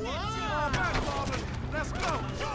Let's go!